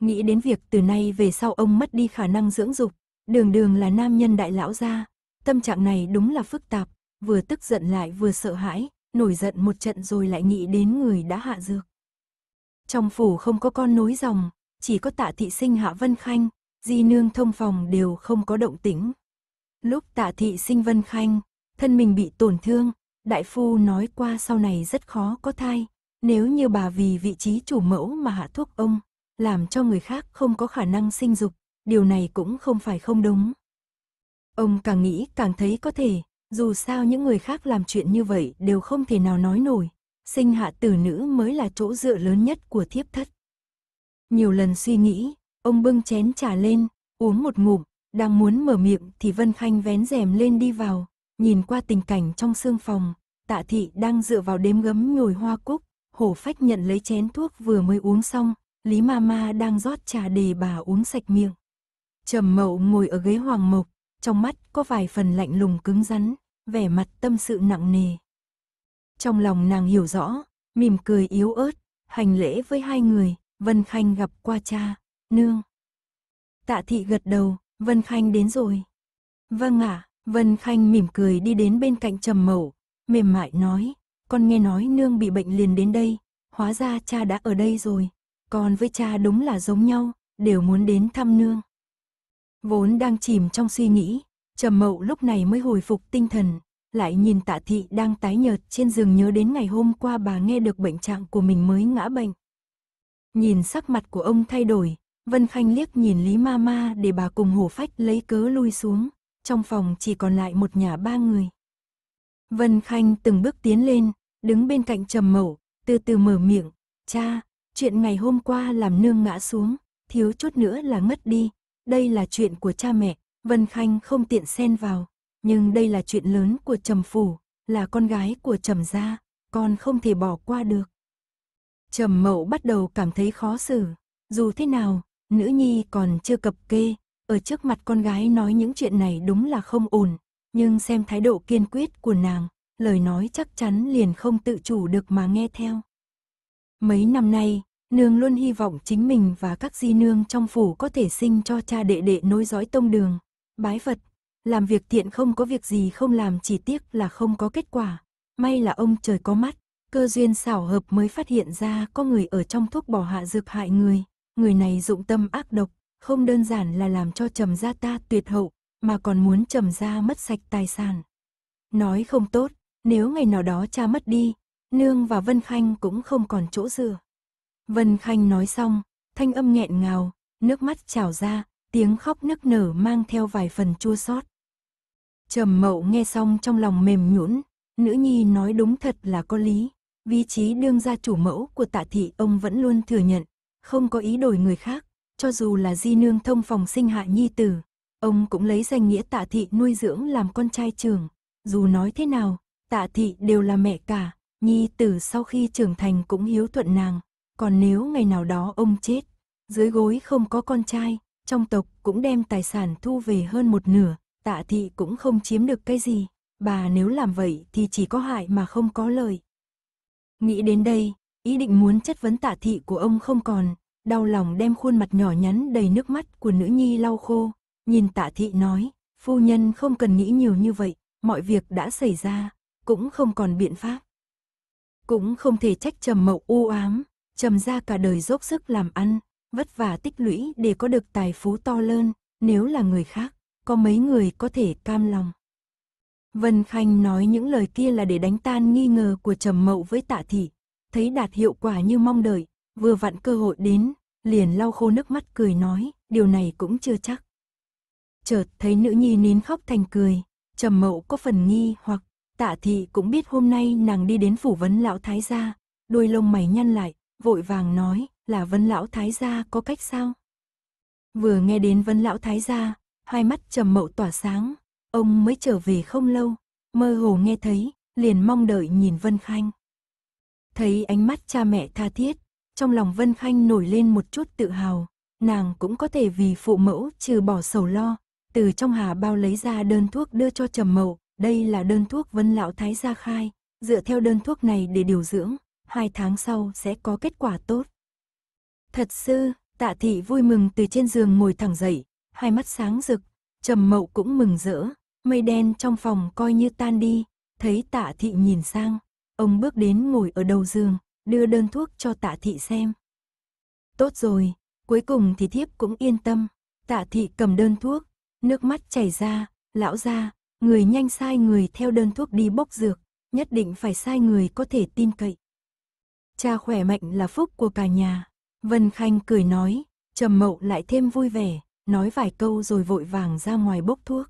Nghĩ đến việc từ nay về sau ông mất đi khả năng dưỡng dục, đường đường là nam nhân đại lão gia, tâm trạng này đúng là phức tạp, vừa tức giận lại vừa sợ hãi, nổi giận một trận rồi lại nghĩ đến người đã hạ dược. Trong phủ không có con nối dòng, chỉ có tạ thị sinh hạ Vân Khanh, di nương thông phòng đều không có động tĩnh. Lúc tạ thị sinh Vân Khanh, thân mình bị tổn thương, đại phu nói qua sau này rất khó có thai, nếu như bà vì vị trí chủ mẫu mà hạ thuốc ông, làm cho người khác không có khả năng sinh dục, điều này cũng không phải không đúng. Ông càng nghĩ càng thấy có thể, dù sao những người khác làm chuyện như vậy đều không thể nào nói nổi, sinh hạ tử nữ mới là chỗ dựa lớn nhất của thiếp thất. Nhiều lần suy nghĩ, ông bưng chén trà lên, uống một ngụm, đang muốn mở miệng thì Vân Khanh vén rèm lên đi vào, nhìn qua tình cảnh trong sương phòng, tạ thị đang dựa vào đếm gấm nhồi hoa cúc, hổ phách nhận lấy chén thuốc vừa mới uống xong, Lý Mama đang rót trà để bà uống sạch miệng. Trầm mậu ngồi ở ghế hoàng mộc, trong mắt có vài phần lạnh lùng cứng rắn, vẻ mặt tâm sự nặng nề. Trong lòng nàng hiểu rõ, mỉm cười yếu ớt, hành lễ với hai người, Vân Khanh gặp qua cha, nương. Tạ thị gật đầu, Vân Khanh đến rồi. Vâng ạ, Vân Khanh mỉm cười đi đến bên cạnh Trầm Mậu, mềm mại nói, con nghe nói nương bị bệnh liền đến đây, hóa ra cha đã ở đây rồi, con với cha đúng là giống nhau, đều muốn đến thăm nương. Vốn đang chìm trong suy nghĩ, Trầm Mậu lúc này mới hồi phục tinh thần, lại nhìn Tạ thị đang tái nhợt trên giường nhớ đến ngày hôm qua bà nghe được bệnh trạng của mình mới ngã bệnh. Nhìn sắc mặt của ông thay đổi, Vân Khanh liếc nhìn Lý Ma Ma để bà cùng hổ phách lấy cớ lui xuống, trong phòng chỉ còn lại một nhà ba người. Vân Khanh từng bước tiến lên, đứng bên cạnh Trầm Mậu, từ từ mở miệng, "Cha, chuyện ngày hôm qua làm nương ngã xuống, thiếu chút nữa là ngất đi, đây là chuyện của cha mẹ." Vân Khanh không tiện xen vào, nhưng đây là chuyện lớn của Trầm phủ, là con gái của Trầm gia, con không thể bỏ qua được. Trầm Mậu bắt đầu cảm thấy khó xử, dù thế nào, nữ nhi còn chưa cập kê, ở trước mặt con gái nói những chuyện này đúng là không ổn, nhưng xem thái độ kiên quyết của nàng, lời nói chắc chắn liền không tự chủ được mà nghe theo. Mấy năm nay, nương luôn hy vọng chính mình và các di nương trong phủ có thể sinh cho cha đệ đệ nối dõi tông đường, bái Phật, làm việc thiện không có việc gì không làm chỉ tiếc là không có kết quả. May là ông trời có mắt, cơ duyên xảo hợp mới phát hiện ra có người ở trong thuốc bỏ hạ dược hại người. Người này dụng tâm ác độc, không đơn giản là làm cho trầm gia ta tuyệt hậu, mà còn muốn trầm gia mất sạch tài sản. Nói không tốt, nếu ngày nào đó cha mất đi, Nương và Vân Khanh cũng không còn chỗ dựa. Vân Khanh nói xong, thanh âm nghẹn ngào, nước mắt trào ra, tiếng khóc nức nở mang theo vài phần chua xót. Trầm Mậu nghe xong trong lòng mềm nhũn, nữ nhi nói đúng thật là có lý, vị trí đương gia chủ mẫu của Tạ thị ông vẫn luôn thừa nhận, không có ý đổi người khác, cho dù là di nương thông phòng sinh hạ nhi tử, ông cũng lấy danh nghĩa Tạ thị nuôi dưỡng làm con trai trưởng, dù nói thế nào, Tạ thị đều là mẹ cả, nhi tử sau khi trưởng thành cũng hiếu thuận nàng, còn nếu ngày nào đó ông chết, dưới gối không có con trai, trong tộc cũng đem tài sản thu về hơn một nửa, tạ thị cũng không chiếm được cái gì, bà nếu làm vậy thì chỉ có hại mà không có lợi. Nghĩ đến đây, ý định muốn chất vấn tạ thị của ông không còn, đau lòng đem khuôn mặt nhỏ nhắn đầy nước mắt của nữ nhi lau khô, nhìn tạ thị nói, phu nhân không cần nghĩ nhiều như vậy, mọi việc đã xảy ra, cũng không còn biện pháp. Cũng không thể trách trầm mậu u ám, trầm ra cả đời dốc sức làm ăn, vất vả tích lũy để có được tài phú to lớn, nếu là người khác, có mấy người có thể cam lòng. Vân Khanh nói những lời kia là để đánh tan nghi ngờ của Trầm Mậu với Tạ Thị, thấy đạt hiệu quả như mong đợi, vừa vặn cơ hội đến, liền lau khô nước mắt cười nói, điều này cũng chưa chắc. Chợt thấy nữ nhi nín khóc thành cười, Trầm Mậu có phần nghi hoặc Tạ Thị cũng biết hôm nay nàng đi đến phủ vấn lão thái gia, đôi lông mày nhăn lại, vội vàng nói, là vân lão thái gia có cách sao? Vừa nghe đến vân lão thái gia, hai mắt trầm mậu tỏa sáng, ông mới trở về không lâu, mơ hồ nghe thấy, liền mong đợi nhìn Vân Khanh. Thấy ánh mắt cha mẹ tha thiết, trong lòng Vân Khanh nổi lên một chút tự hào, nàng cũng có thể vì phụ mẫu trừ bỏ sầu lo, từ trong hà bao lấy ra đơn thuốc đưa cho trầm mậu, đây là đơn thuốc Vân Lão Thái gia khai, dựa theo đơn thuốc này để điều dưỡng, hai tháng sau sẽ có kết quả tốt. Thật sư, tạ thị vui mừng từ trên giường ngồi thẳng dậy, hai mắt sáng rực, trầm mậu cũng mừng rỡ, mây đen trong phòng coi như tan đi, thấy tạ thị nhìn sang, ông bước đến ngồi ở đầu giường, đưa đơn thuốc cho tạ thị xem. Tốt rồi, cuối cùng thì thiếp cũng yên tâm, tạ thị cầm đơn thuốc, nước mắt chảy ra, lão ra, người nhanh sai người theo đơn thuốc đi bốc dược, nhất định phải sai người có thể tin cậy. Cha khỏe mạnh là phúc của cả nhà. Vân Khanh cười nói, Trầm Mậu lại thêm vui vẻ, nói vài câu rồi vội vàng ra ngoài bốc thuốc.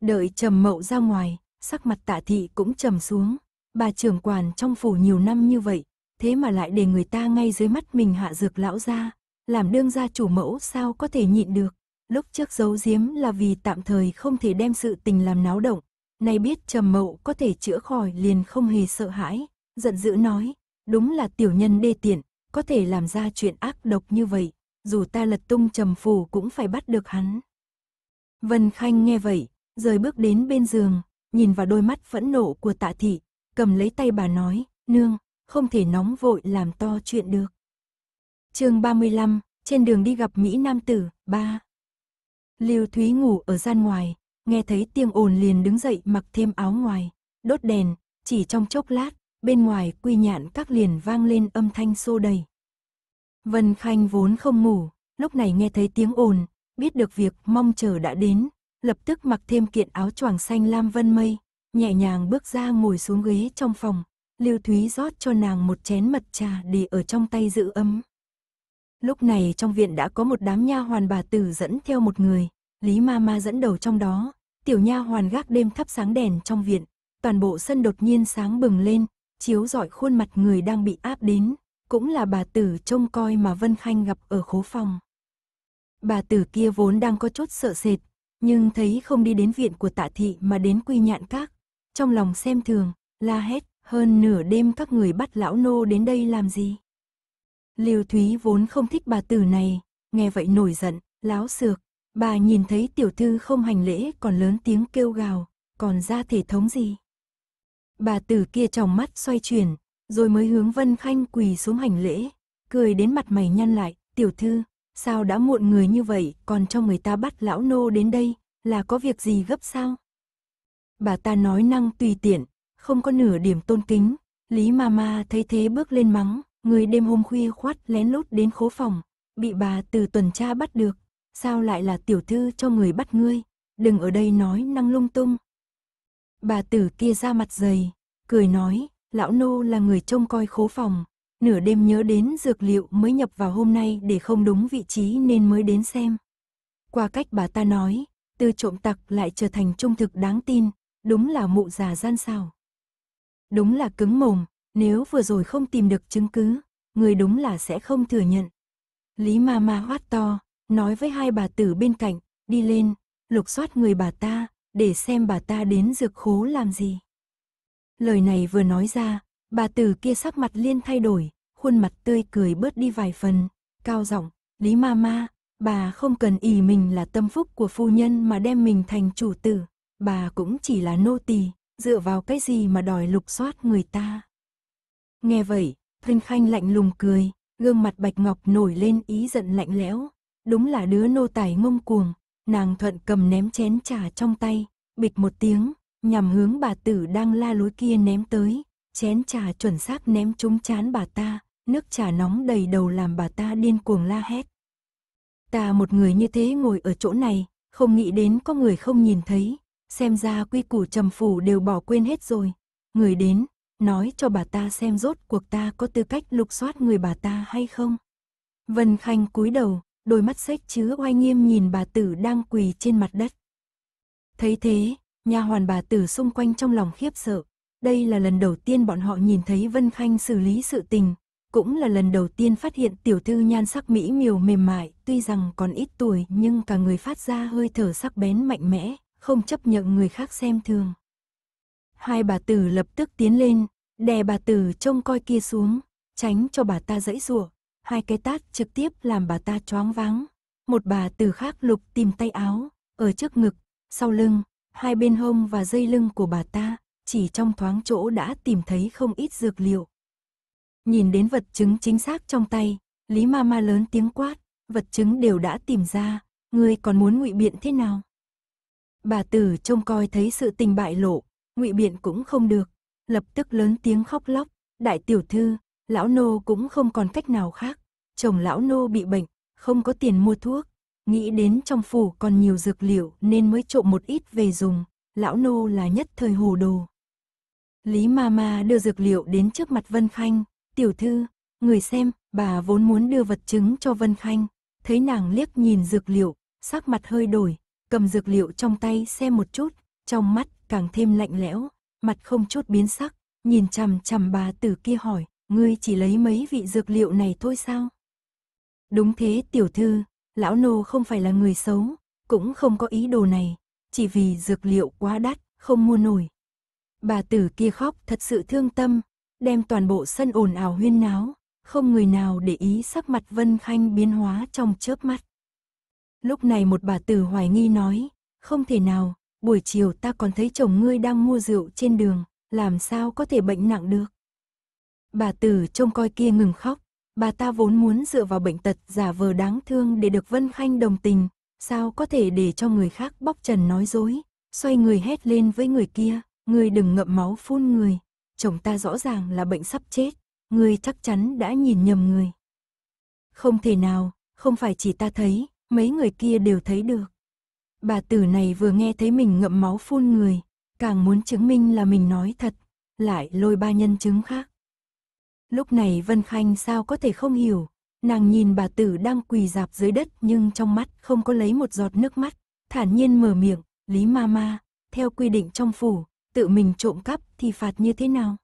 Đợi Trầm Mậu ra ngoài, sắc mặt tạ thị cũng trầm xuống. Bà trưởng quản trong phủ nhiều năm như vậy, thế mà lại để người ta ngay dưới mắt mình hạ dược lão ra, làm đương gia chủ mẫu sao có thể nhịn được. Lúc trước giấu giếm là vì tạm thời không thể đem sự tình làm náo động, nay biết Trầm Mậu có thể chữa khỏi liền không hề sợ hãi, giận dữ nói, đúng là tiểu nhân đê tiện, có thể làm ra chuyện ác độc như vậy, dù ta lật tung trầm phủ cũng phải bắt được hắn. Vân Khanh nghe vậy, rời bước đến bên giường, nhìn vào đôi mắt phẫn nộ của tạ thị, cầm lấy tay bà nói, nương, không thể nóng vội làm to chuyện được. chương 35, trên đường đi gặp Mỹ Nam Tử, ba. Lưu Thúy ngủ ở gian ngoài, nghe thấy tiếng ồn liền đứng dậy mặc thêm áo ngoài, đốt đèn, chỉ trong chốc lát, bên ngoài quy nhạn các liền vang lên âm thanh xô đầy. Vân Khanh vốn không ngủ, lúc này nghe thấy tiếng ồn, biết được việc mong chờ đã đến, lập tức mặc thêm kiện áo choàng xanh lam vân mây, nhẹ nhàng bước ra ngồi xuống ghế trong phòng, Lưu Thúy rót cho nàng một chén mật trà để ở trong tay giữ ấm. Lúc này trong viện đã có một đám nha hoàn bà tử dẫn theo một người, Lý Ma Ma dẫn đầu trong đó, tiểu nha hoàn gác đêm thắp sáng đèn trong viện, toàn bộ sân đột nhiên sáng bừng lên, chiếu rọi khuôn mặt người đang bị áp đến, cũng là bà tử trông coi mà Vân Khanh gặp ở khố phòng. Bà tử kia vốn đang có chút sợ sệt, nhưng thấy không đi đến viện của tạ thị mà đến quy nhạn các, trong lòng xem thường, la hét, hơn nửa đêm các người bắt lão nô đến đây làm gì. liêu Thúy vốn không thích bà tử này, nghe vậy nổi giận, láo xược, bà nhìn thấy tiểu thư không hành lễ còn lớn tiếng kêu gào, còn ra thể thống gì. Bà tử kia trong mắt xoay chuyển, rồi mới hướng Vân Khanh quỳ xuống hành lễ, cười đến mặt mày nhăn lại, tiểu thư, sao đã muộn người như vậy, còn cho người ta bắt lão nô đến đây, là có việc gì gấp sao? Bà ta nói năng tùy tiện, không có nửa điểm tôn kính, Lý Mama thấy thế bước lên mắng, người đêm hôm khuya khoát lén lút đến khố phòng, bị bà từ tuần tra bắt được, sao lại là tiểu thư cho người bắt ngươi, đừng ở đây nói năng lung tung. Bà tử kia ra mặt dày, cười nói, lão nô là người trông coi khố phòng, nửa đêm nhớ đến dược liệu mới nhập vào hôm nay để không đúng vị trí nên mới đến xem. Qua cách bà ta nói, từ trộm tặc lại trở thành trung thực đáng tin, đúng là mụ già gian xào. Đúng là cứng mồm, nếu vừa rồi không tìm được chứng cứ, người đúng là sẽ không thừa nhận. Lý ma ma hoát to, nói với hai bà tử bên cạnh, đi lên, lục soát người bà ta, để xem bà ta đến dược khố làm gì. Lời này vừa nói ra, bà tử kia sắc mặt liên thay đổi, khuôn mặt tươi cười bớt đi vài phần, cao giọng, Lý ma ma, bà không cần ỷ mình là tâm phúc của phu nhân mà đem mình thành chủ tử, bà cũng chỉ là nô tỳ, dựa vào cái gì mà đòi lục soát người ta. Nghe vậy, Thân Khanh lạnh lùng cười, gương mặt bạch ngọc nổi lên ý giận lạnh lẽo, đúng là đứa nô tài ngông cuồng, nàng thuận cầm ném chén trà trong tay, bịch một tiếng, nhằm hướng bà tử đang la lối kia ném tới, chén trà chuẩn xác ném trúng chán bà ta, nước trà nóng đầy đầu làm bà ta điên cuồng la hét. Ta một người như thế ngồi ở chỗ này, không nghĩ đến có người không nhìn thấy, xem ra quy củ trầm phủ đều bỏ quên hết rồi. Người đến, nói cho bà ta xem rốt cuộc ta có tư cách lục soát người bà ta hay không. Vân Khanh cúi đầu, đôi mắt sách chứa oai nghiêm nhìn bà tử đang quỳ trên mặt đất. Thấy thế, nhà hoàn bà tử xung quanh trong lòng khiếp sợ. Đây là lần đầu tiên bọn họ nhìn thấy Vân Khanh xử lý sự tình, cũng là lần đầu tiên phát hiện tiểu thư nhan sắc mỹ miều mềm mại, tuy rằng còn ít tuổi nhưng cả người phát ra hơi thở sắc bén mạnh mẽ, không chấp nhận người khác xem thường. Hai bà tử lập tức tiến lên, đè bà tử trông coi kia xuống, tránh cho bà ta dãy rủa. Hai cái tát trực tiếp làm bà ta choáng váng. Một bà tử khác lục tìm tay áo, ở trước ngực, sau lưng, hai bên hông và dây lưng của bà ta, chỉ trong thoáng chỗ đã tìm thấy không ít dược liệu. Nhìn đến vật chứng chính xác trong tay, Lý Ma Ma lớn tiếng quát, vật chứng đều đã tìm ra, ngươi còn muốn ngụy biện thế nào? Bà tử trông coi thấy sự tình bại lộ, ngụy biện cũng không được, lập tức lớn tiếng khóc lóc, đại tiểu thư, lão nô cũng không còn cách nào khác, chồng lão nô bị bệnh, không có tiền mua thuốc, nghĩ đến trong phủ còn nhiều dược liệu nên mới trộm một ít về dùng, lão nô là nhất thời hồ đồ. Lý ma ma đưa dược liệu đến trước mặt Vân Khanh, tiểu thư, người xem, bà vốn muốn đưa vật chứng cho Vân Khanh, thấy nàng liếc nhìn dược liệu, sắc mặt hơi đổi, cầm dược liệu trong tay xem một chút, trong mắt càng thêm lạnh lẽo, mặt không chút biến sắc, nhìn chằm chằm bà tử kia hỏi, ngươi chỉ lấy mấy vị dược liệu này thôi sao? Đúng thế tiểu thư, lão nô không phải là người xấu, cũng không có ý đồ này, chỉ vì dược liệu quá đắt, không mua nổi. Bà tử kia khóc thật sự thương tâm, đem toàn bộ sân ồn ào huyên náo, không người nào để ý sắc mặt Vân Khanh biến hóa trong chớp mắt. Lúc này một bà tử hoài nghi nói, không thể nào, buổi chiều ta còn thấy chồng ngươi đang mua rượu trên đường, làm sao có thể bệnh nặng được. Bà tử trông coi kia ngừng khóc, bà ta vốn muốn dựa vào bệnh tật giả vờ đáng thương để được Vân Khanh đồng tình, sao có thể để cho người khác bóc trần nói dối, xoay người hét lên với người kia, người đừng ngậm máu phun người, chồng ta rõ ràng là bệnh sắp chết, người chắc chắn đã nhìn nhầm người. Không thể nào, không phải chỉ ta thấy, mấy người kia đều thấy được. Bà tử này vừa nghe thấy mình ngậm máu phun người, càng muốn chứng minh là mình nói thật, lại lôi ba nhân chứng khác. Lúc này Vân Khanh sao có thể không hiểu, nàng nhìn bà tử đang quỳ dạp dưới đất nhưng trong mắt không có lấy một giọt nước mắt, thản nhiên mở miệng, Lý ma ma, theo quy định trong phủ, tự mình trộm cắp thì phạt như thế nào?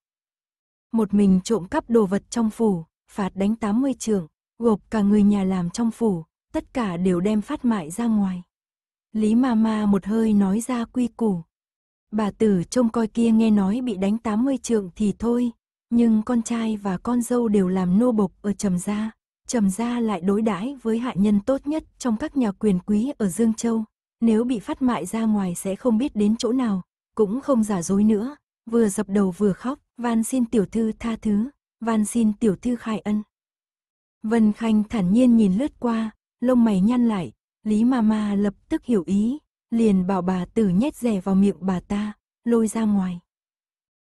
Một mình trộm cắp đồ vật trong phủ, phạt đánh 80 trường, gộp cả người nhà làm trong phủ, tất cả đều đem phát mại ra ngoài. Lý ma ma một hơi nói ra quy củ. Bà tử trông coi kia nghe nói bị đánh 80 trượng thì thôi, nhưng con trai và con dâu đều làm nô bộc ở Trầm Gia. Trầm Gia lại đối đãi với hạ nhân tốt nhất trong các nhà quyền quý ở Dương Châu. Nếu bị phát mại ra ngoài sẽ không biết đến chỗ nào, cũng không giả dối nữa, vừa dập đầu vừa khóc, van xin tiểu thư tha thứ, van xin tiểu thư khai ân. Vân Khanh thản nhiên nhìn lướt qua, lông mày nhăn lại, Lý Mama lập tức hiểu ý, liền bảo bà tử nhét rẻ vào miệng bà ta, lôi ra ngoài.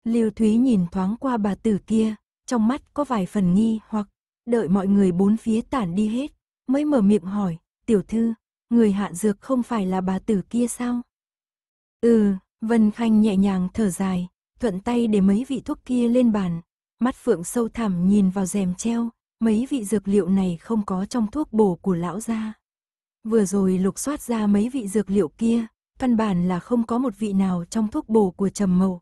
Liêu Thúy nhìn thoáng qua bà tử kia, trong mắt có vài phần nghi hoặc, đợi mọi người bốn phía tản đi hết, mới mở miệng hỏi, tiểu thư, người hạ dược không phải là bà tử kia sao? Ừ, Vân Khanh nhẹ nhàng thở dài, thuận tay để mấy vị thuốc kia lên bàn, mắt phượng sâu thẳm nhìn vào rèm treo, mấy vị dược liệu này không có trong thuốc bổ của lão gia. Vừa rồi lục soát ra mấy vị dược liệu kia, căn bản là không có một vị nào trong thuốc bổ của Trầm Mậu.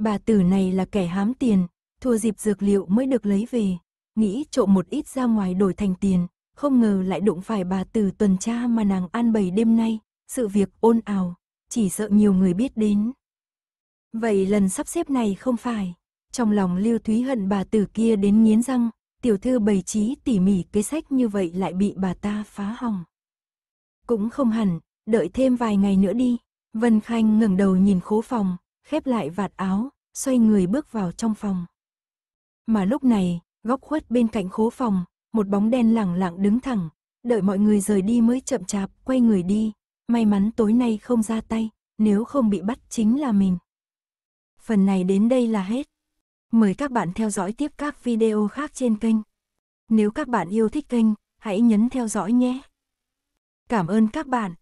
Bà tử này là kẻ hám tiền, thua dịp dược liệu mới được lấy về, nghĩ trộm một ít ra ngoài đổi thành tiền, không ngờ lại đụng phải bà tử tuần tra mà nàng an bày đêm nay, sự việc ôn ào, chỉ sợ nhiều người biết đến. Vậy lần sắp xếp này không phải, trong lòng Lưu Thúy hận bà tử kia đến nghiến răng, tiểu thư bày trí tỉ mỉ kế sách như vậy lại bị bà ta phá hỏng. Cũng không hẳn, đợi thêm vài ngày nữa đi. Vân Khanh ngẩng đầu nhìn khố phòng, khép lại vạt áo, xoay người bước vào trong phòng. Mà lúc này, góc khuất bên cạnh khố phòng, một bóng đen lẳng lặng đứng thẳng, đợi mọi người rời đi mới chậm chạp quay người đi. May mắn tối nay không ra tay, nếu không bị bắt chính là mình. Phần này đến đây là hết. Mời các bạn theo dõi tiếp các video khác trên kênh. Nếu các bạn yêu thích kênh, hãy nhấn theo dõi nhé. Cảm ơn các bạn.